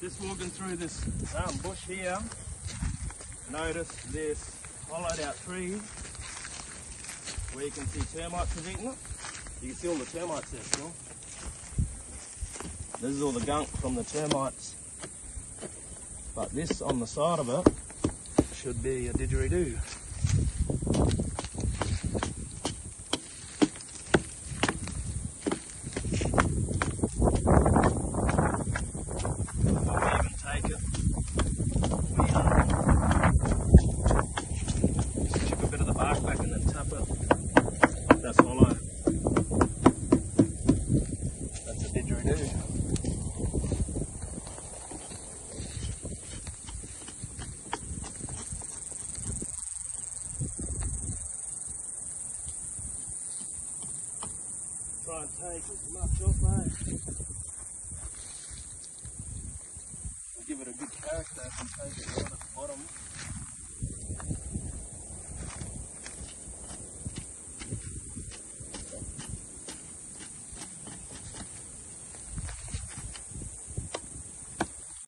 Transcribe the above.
Just walking through this um, bush here, notice this hollowed out tree where you can see termites have eaten it. You can see all the termites there still. This is all the gunk from the termites. But this on the side of it should be a didgeridoo. A didgeridoo. Try and take as much off, eh? Give it a good character and take it right at the bottom.